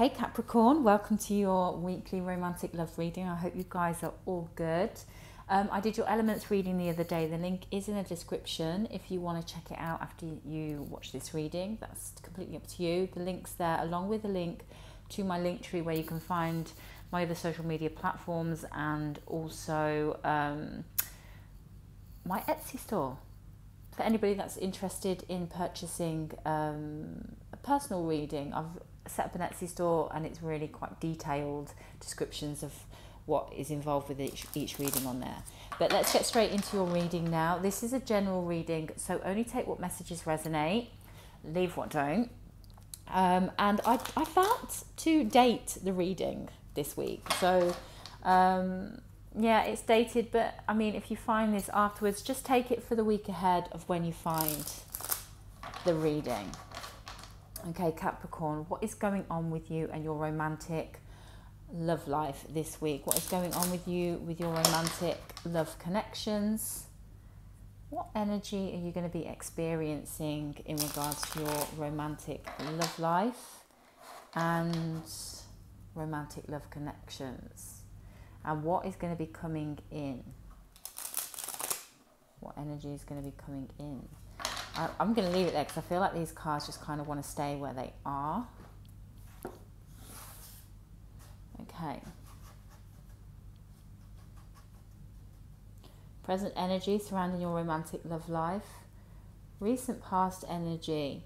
Hey Capricorn, welcome to your weekly romantic love reading. I hope you guys are all good. Um, I did your elements reading the other day. The link is in the description if you want to check it out after you watch this reading. That's completely up to you. The link's there, along with the link to my Linktree where you can find my other social media platforms and also um, my Etsy store. For anybody that's interested in purchasing um, a personal reading, I've set up an Etsy store and it's really quite detailed descriptions of what is involved with each, each reading on there. But let's get straight into your reading now. This is a general reading, so only take what messages resonate, leave what don't. Um, and I, I felt to date the reading this week. So, um, yeah, it's dated, but I mean, if you find this afterwards, just take it for the week ahead of when you find the reading. Okay, Capricorn, what is going on with you and your romantic love life this week? What is going on with you with your romantic love connections? What energy are you going to be experiencing in regards to your romantic love life and romantic love connections? And what is going to be coming in? What energy is going to be coming in? I, I'm going to leave it there because I feel like these cards just kind of want to stay where they are. Okay. Present energy surrounding your romantic love life. Recent past energy.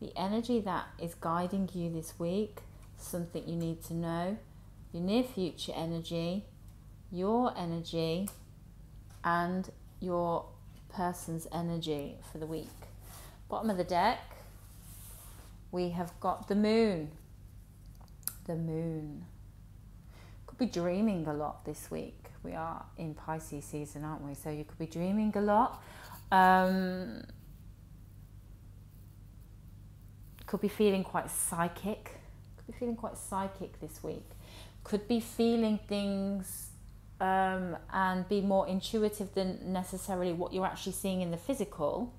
The energy that is guiding you this week. Something you need to know. Your near future energy. Your energy. And your person's energy for the week. Bottom of the deck. We have got the moon. The moon could be dreaming a lot this week. We are in Pisces season, aren't we? So you could be dreaming a lot. Um, could be feeling quite psychic. Could be feeling quite psychic this week. Could be feeling things um, and be more intuitive than necessarily what you're actually seeing in the physical.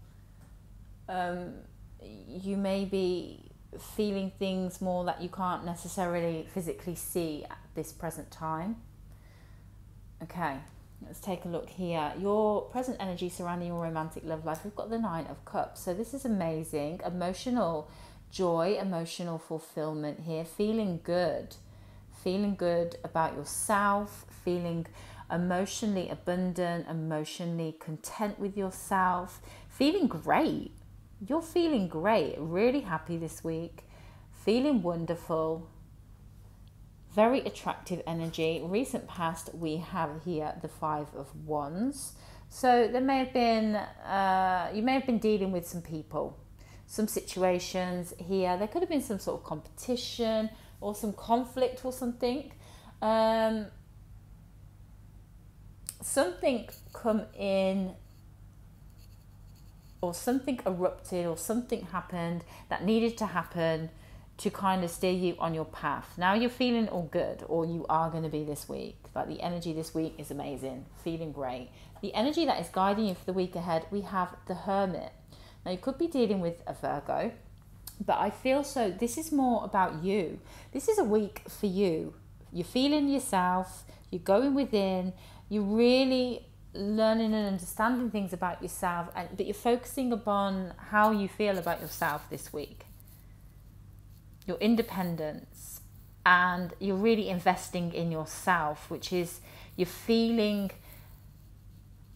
Um, you may be feeling things more that you can't necessarily physically see at this present time. Okay, let's take a look here. Your present energy surrounding your romantic love life, we've got the Nine of Cups. So, this is amazing. Emotional joy, emotional fulfillment here, feeling good, feeling good about yourself, feeling emotionally abundant, emotionally content with yourself, feeling great you're feeling great, really happy this week, feeling wonderful, very attractive energy. Recent past, we have here the Five of Wands. So there may have been, uh, you may have been dealing with some people, some situations here. There could have been some sort of competition or some conflict or something. Um, something come in or something erupted or something happened that needed to happen to kind of steer you on your path. Now you're feeling all good, or you are going to be this week. Like the energy this week is amazing, feeling great. The energy that is guiding you for the week ahead, we have the Hermit. Now you could be dealing with a Virgo, but I feel so. This is more about you. This is a week for you. You're feeling yourself, you're going within, you're really learning and understanding things about yourself and but you're focusing upon how you feel about yourself this week. Your independence and you're really investing in yourself which is you're feeling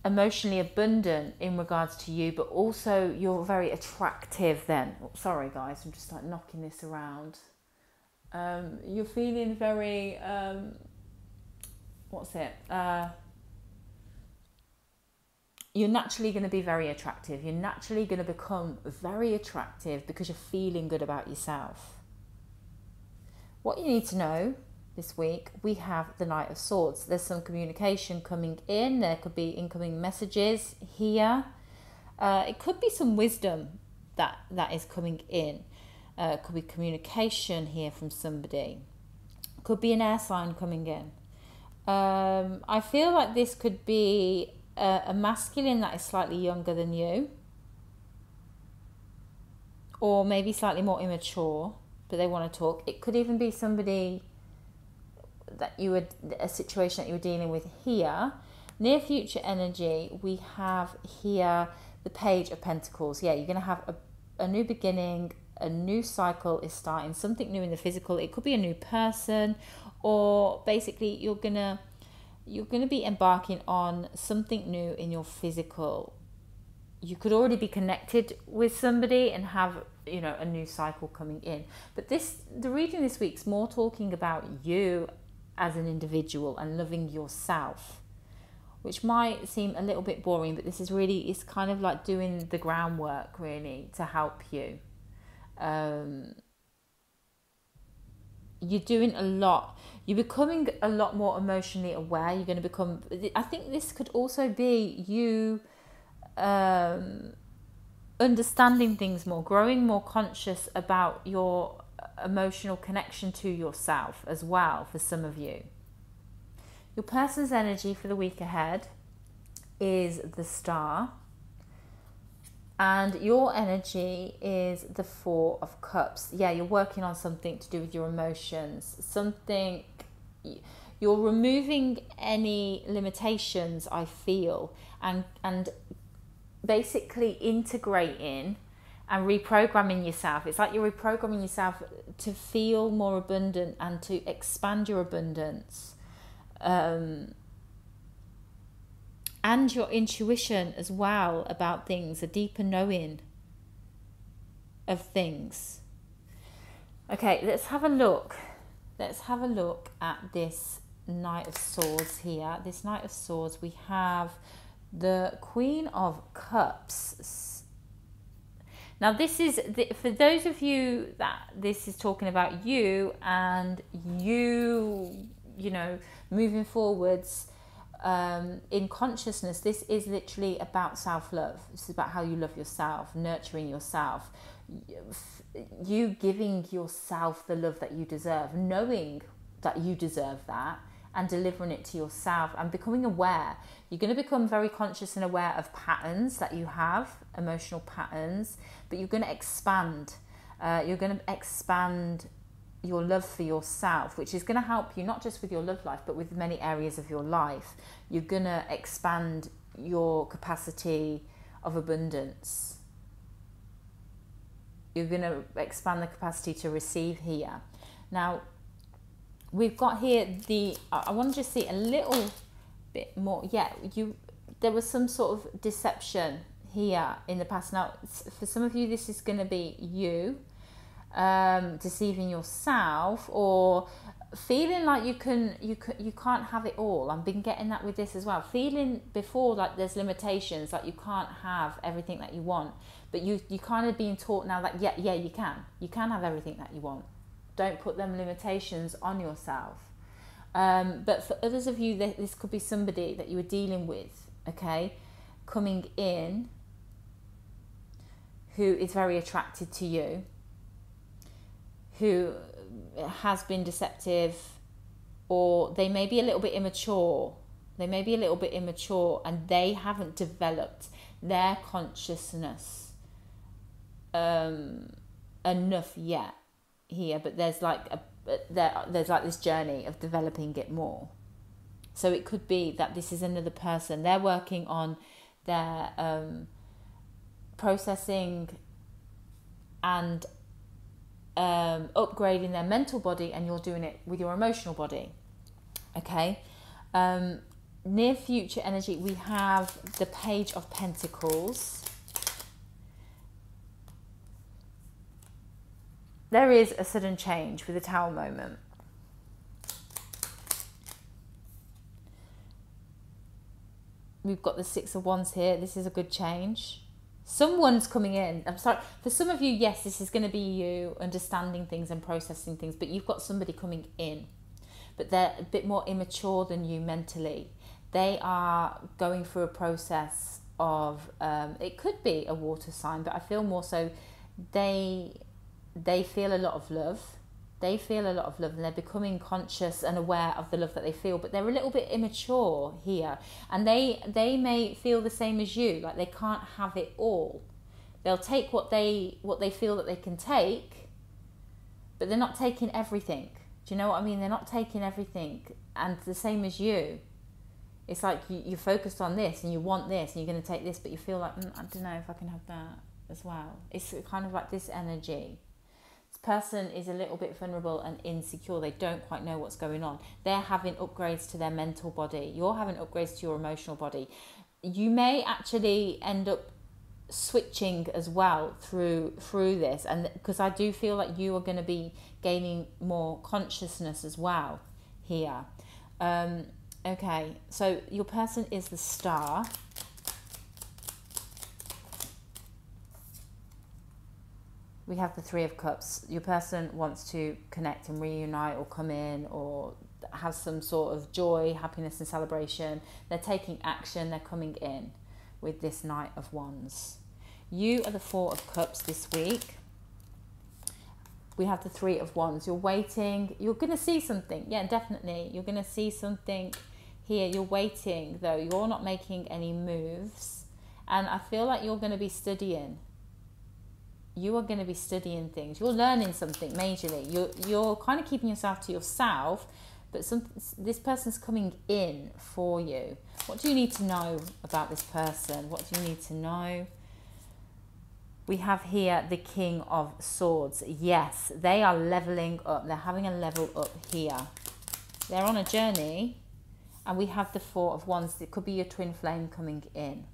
emotionally abundant in regards to you but also you're very attractive then. Sorry guys i'm just like knocking this around. Um, you're feeling very um, what's it? Uh, you're naturally going to be very attractive. You're naturally going to become very attractive because you're feeling good about yourself. What you need to know this week, we have the Knight of Swords. There's some communication coming in, there could be incoming messages here. Uh, it could be some wisdom that, that is coming in. Uh, could be communication here from somebody. Could be an air sign coming in. Um, I feel like this could be a, masculine that is slightly younger than you, or maybe slightly more immature. but they want to talk. It could even be somebody that you would a situation that you were dealing with here. Near future energy, we have here the Page of Pentacles. Yeah, you're going to have a, a new beginning, a new cycle is starting, something new in the physical. It could be a new person, or basically you're gonna you're gonna be embarking on something new in your physical. You could already be connected with somebody and have you know a new cycle coming in. But this the reading this week's more talking about you as an individual and loving yourself which might seem a little bit boring but this is really it's kind of like doing the groundwork really to help you um, you're doing a lot you're becoming a lot more emotionally aware you're going to become i think this could also be you um, understanding things more growing more conscious about your emotional connection to yourself as well for some of you. Your person's energy for the week ahead is the star, and your energy is the Four of Cups. Yeah, you're working on something to do with your emotions, something you're removing any limitations I feel and and basically integrating and reprogramming yourself. It's like you're reprogramming yourself to feel more abundant and to expand your abundance. Um, and your intuition as well about things, a deeper knowing of things. Okay, let's have a look. Let's have a look at this Knight of Swords here. This Knight of Swords, we have the Queen of Cups now, this is the, for those of you that this is talking about you and you, you know, moving forwards um, in consciousness. This is literally about self love. This is about how you love yourself, nurturing yourself, you giving yourself the love that you deserve, knowing that you deserve that and delivering it to yourself and becoming aware. You're going to become very conscious and aware of patterns that you have, emotional patterns, but you're going to expand. Uh, you're going to expand your love for yourself, which is going to help you not just with your love life, but with many areas of your life. You're going to expand your capacity of abundance. You're going to expand the capacity to receive here. Now, we've got here the I want to just see a little bit more yeah you there was some sort of deception here in the past now for some of you this is going to be you um, deceiving yourself or feeling like you can you can you can't have it all. I've been getting that with this as well. Feeling before like there's limitations like you can't have everything that you want. But you you kind of being taught now that yeah yeah you can. You can have everything that you want. Don't put them limitations on yourself. Um, but for others of you, this could be somebody that you were dealing with, okay, coming in who is very attracted to you, who has been deceptive, or they may be a little bit immature. They may be a little bit immature and they haven't developed their consciousness um, enough yet here, but there's like a there, there's like this journey of developing it more. So it could be that this is another person. They're working on their um, processing and um, upgrading their mental body, and you're doing it with your emotional body. Okay. Um, near future energy, we have the Page of Pentacles. there is a sudden change with the Tower moment. We've got the Six of Wands here. This is a good change. Someone's coming in. I'm sorry. For some of you, yes, this is going to be you understanding things and processing things, but you've got somebody coming in. But they're a bit more immature than you mentally. They are going through a process of, um, it could be a water sign, but I feel more so they they feel a lot of love. They feel a lot of love and they're becoming conscious and aware of the love that they feel, but they're a little bit immature here. And they they may feel the same as you, like they can't have it all. They'll take what they what they feel that they can take, but they're not taking everything. Do you know what I mean? They're not taking everything, and the same as you. It's like you, you're focused on this and you want this and you're going to take this, but you feel like mm, I don't know if I can have that as well. It's kind of like this energy. Person is a little bit vulnerable and insecure. They don't quite know what's going on. They're having upgrades to their mental body. You're having upgrades to your emotional body. You may actually end up switching as well through through this and because I do feel like you are going to be gaining more consciousness as well here um, okay so your person is the star we have the three of cups your person wants to connect and reunite or come in or have some sort of joy happiness and celebration they're taking action they're coming in with this Knight of Wands. You are the Four of Cups this week. We have the Three of Wands. You're waiting. You're going to see something. Yeah, definitely. You're going to see something here. You're waiting, though. You're not making any moves. And I feel like you're going to be studying. You are going to be studying things. You're learning something majorly. You're, you're kind of keeping yourself to yourself but some this person's coming in for you. What do you need to know about this person? What do you need to know? We have here the King of Swords. Yes, they are leveling up. They're having a level up here. They're on a journey. And we have the Four of Wands. It could be your twin flame coming in.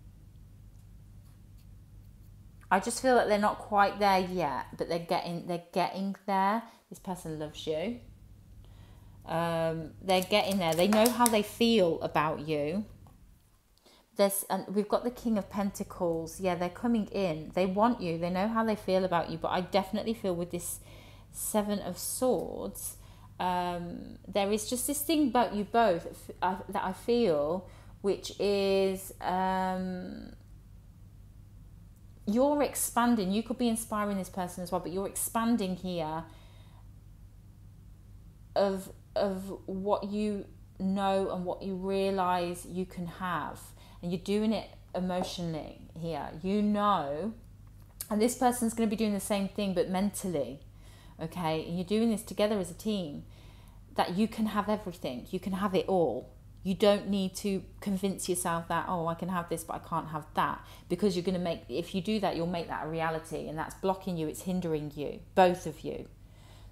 I just feel that they're not quite there yet, but they're getting they're getting there. This person loves you. Um, they're getting there. They know how they feel about you. There's, and we've got the King of Pentacles. Yeah, they're coming in. They want you. They know how they feel about you. But I definitely feel with this Seven of Swords, um, there is just this thing about you both that I feel, which is um, you're expanding. You could be inspiring this person as well, but you're expanding here of of what you know and what you realize you can have. And you're doing it emotionally here. You know and this person's going to be doing the same thing but mentally okay? And you're doing this together as a team that you can have everything. You can have it all you don't need to convince yourself that oh i can have this but i can't have that because you're going to make if you do that you'll make that a reality and that's blocking you it's hindering you both of you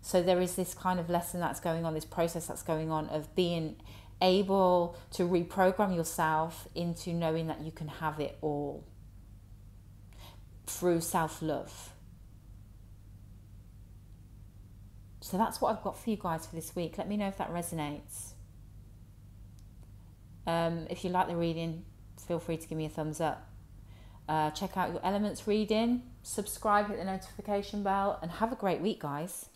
so there is this kind of lesson that's going on, this process that's going on of being able to reprogram yourself into knowing that you can have it all through self love. So that's what I've got for you guys for this week. Let me know if that resonates. Um, if you like the reading, feel free to give me a thumbs up. Uh, check out your elements reading, subscribe, hit the notification bell, and have a great week, guys.